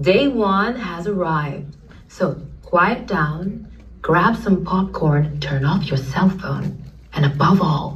Day one has arrived. So quiet down, grab some popcorn, turn off your cell phone, and above all,